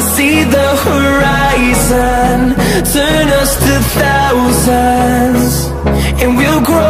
to see the horizon. Turn us to thousands And we'll grow